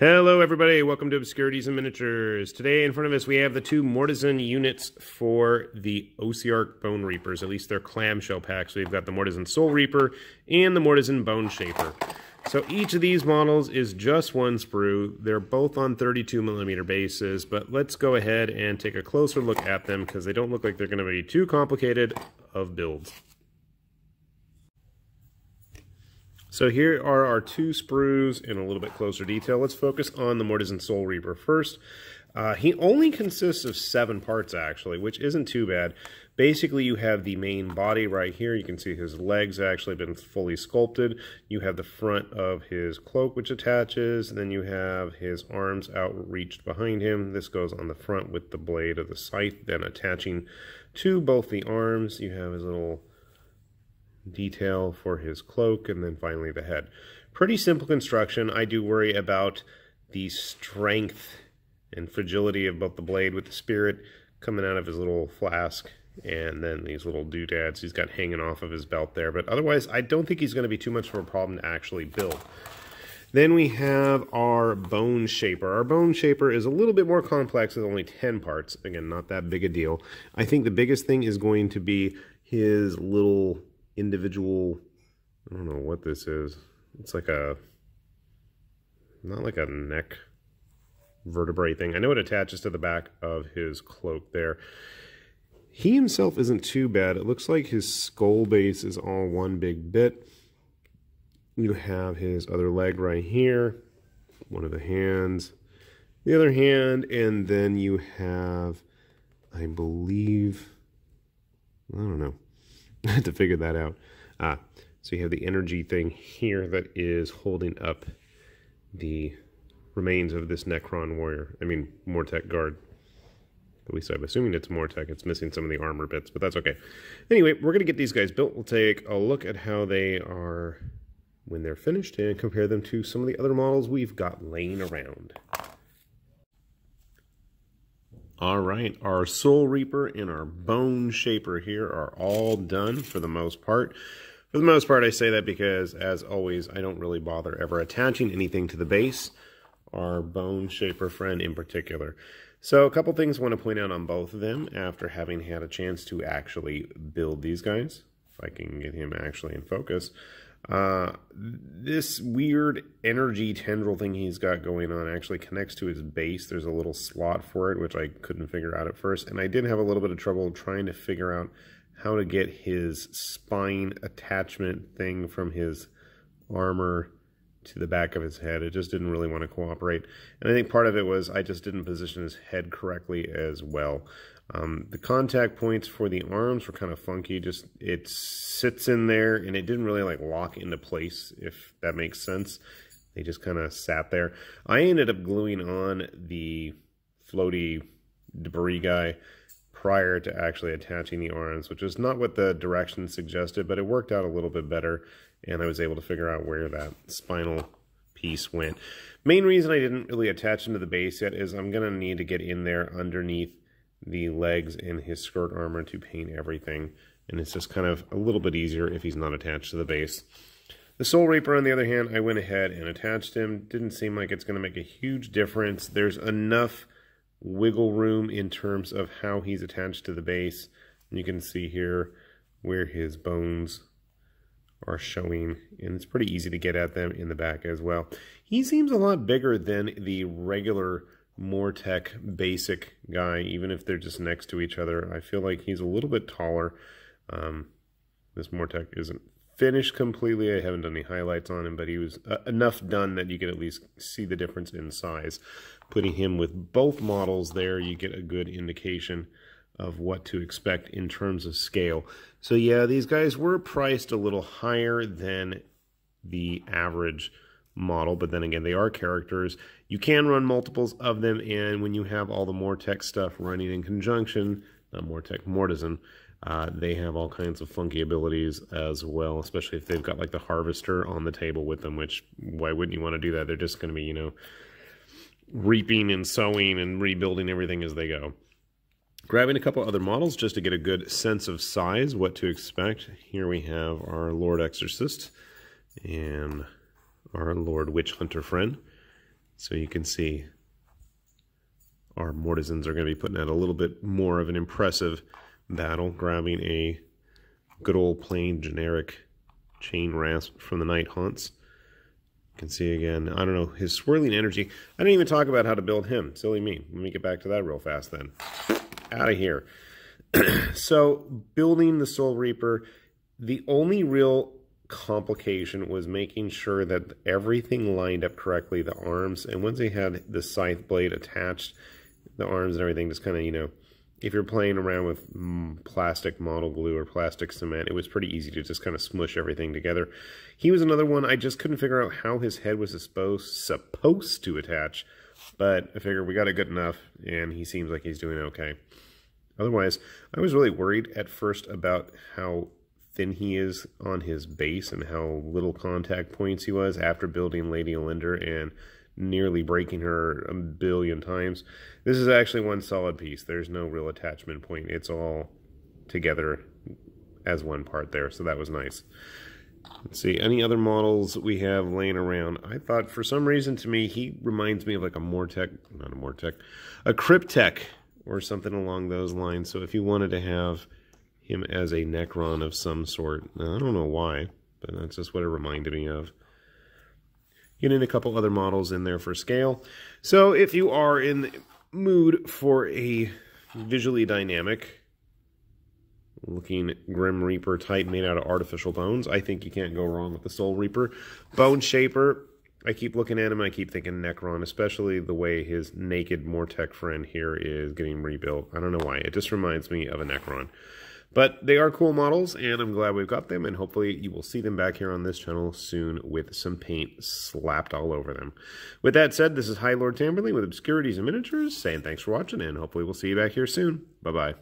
Hello everybody, welcome to Obscurities and Miniatures. Today in front of us we have the two Mortisan units for the Ossiarch Bonereapers, at least their clamshell packs. We've got the Mortisan Soul Reaper and the Mortisan Bone Shaper. So each of these models is just one sprue. They're both on 32 millimeter bases, but let's go ahead and take a closer look at them because they don't look like they're going to be too complicated of builds. So here are our two sprues in a little bit closer detail. Let's focus on the Mortisan Soul Reaper first. Uh, he only consists of seven parts, actually, which isn't too bad. Basically, you have the main body right here. You can see his legs actually been fully sculpted. You have the front of his cloak, which attaches. Then you have his arms outreached behind him. This goes on the front with the blade of the scythe, then attaching to both the arms. You have his little detail for his cloak, and then finally the head. Pretty simple construction. I do worry about the strength and fragility of both the blade with the spirit coming out of his little flask and then these little doodads he's got hanging off of his belt there. But otherwise, I don't think he's going to be too much of a problem to actually build. Then we have our bone shaper. Our bone shaper is a little bit more complex with only 10 parts. Again, not that big a deal. I think the biggest thing is going to be his little individual, I don't know what this is. It's like a, not like a neck vertebrae thing. I know it attaches to the back of his cloak there. He himself isn't too bad. It looks like his skull base is all one big bit. You have his other leg right here, one of the hands, the other hand, and then you have, I believe, I don't know, to figure that out. Ah, so you have the energy thing here that is holding up the remains of this Necron warrior. I mean, Mortek guard. At least I'm assuming it's Mortek. It's missing some of the armor bits, but that's okay. Anyway, we're going to get these guys built. We'll take a look at how they are when they're finished and compare them to some of the other models we've got laying around. All right, our Soul Reaper and our Bone Shaper here are all done for the most part. For the most part, I say that because, as always, I don't really bother ever attaching anything to the base, our Bone Shaper friend in particular. So a couple things I want to point out on both of them after having had a chance to actually build these guys. If I can get him actually in focus. Uh, this weird energy tendril thing he's got going on actually connects to his base. There's a little slot for it, which I couldn't figure out at first. And I did have a little bit of trouble trying to figure out how to get his spine attachment thing from his armor to the back of his head. It just didn't really want to cooperate. And I think part of it was I just didn't position his head correctly as well. Um, the contact points for the arms were kind of funky. Just it sits in there and it didn't really like lock into place, if that makes sense. They just kind of sat there. I ended up gluing on the floaty debris guy prior to actually attaching the arms, which is not what the directions suggested, but it worked out a little bit better, and I was able to figure out where that spinal piece went. Main reason I didn't really attach him to the base yet is I'm going to need to get in there underneath the legs and his skirt armor to paint everything. And it's just kind of a little bit easier if he's not attached to the base. The Soul Reaper, on the other hand, I went ahead and attached him. Didn't seem like it's going to make a huge difference. There's enough wiggle room in terms of how he's attached to the base. And you can see here where his bones are showing, and it's pretty easy to get at them in the back as well. He seems a lot bigger than the regular Mortek basic guy, even if they're just next to each other. I feel like he's a little bit taller. Um, this Mortek isn't finished completely. I haven't done any highlights on him, but he was uh, enough done that you could at least see the difference in size. Putting him with both models there, you get a good indication of what to expect in terms of scale. So yeah, these guys were priced a little higher than the average model, but then again, they are characters. You can run multiples of them, and when you have all the Mortek stuff running in conjunction, uh, Mortek Mortisan, uh, they have all kinds of funky abilities as well, especially if they've got like the Harvester on the table with them, which why wouldn't you want to do that? They're just going to be, you know, reaping and sowing and rebuilding everything as they go. Grabbing a couple other models just to get a good sense of size, what to expect. Here we have our Lord Exorcist and our Lord Witch Hunter friend. So you can see our Mortisans are going to be putting out a little bit more of an impressive battle, grabbing a good old plain generic Chainrasp from the Nighthaunts. You can see again, I don't know, his swirling energy. I didn't even talk about how to build him. Silly me. Let me get back to that real fast then. Out of here. so, building the Soul Reaper, the only real complication was making sure that everything lined up correctly, the arms, and once they had the scythe blade attached, the arms and everything just kind of, you know, if you're playing around with mm, plastic model glue or plastic cement, it was pretty easy to just kind of smush everything together. He was another one, I just couldn't figure out how his head was supposed, supposed to attach, but I figured we got it good enough, and he seems like he's doing okay. Otherwise, I was really worried at first about how thin he is on his base and how little contact points he was after building Lady Olynder and nearly breaking her a billion times. This is actually one solid piece. There's no real attachment point. It's all together as one part there, so that was nice. Let's see, any other models we have laying around? I thought for some reason to me, he reminds me of like a Mortek, not a Mortek, a Cryptek or something along those lines. So if you wanted to have him as a Necron of some sort, I don't know why, but that's just what it reminded me of. Getting a couple other models in there for scale. So if you are in the mood for a visually dynamic looking Grim Reaper type made out of artificial bones, I think you can't go wrong with the Soul Reaper. Bone Shaper, I keep looking at him, I keep thinking Necron, especially the way his naked Mortek friend here is getting rebuilt. I don't know why. It just reminds me of a Necron. But they are cool models, and I'm glad we've got them, and hopefully you will see them back here on this channel soon with some paint slapped all over them. With that said, this is High Lord Tamberlane with Obscurities and Miniatures, saying thanks for watching, and hopefully we'll see you back here soon. Bye-bye.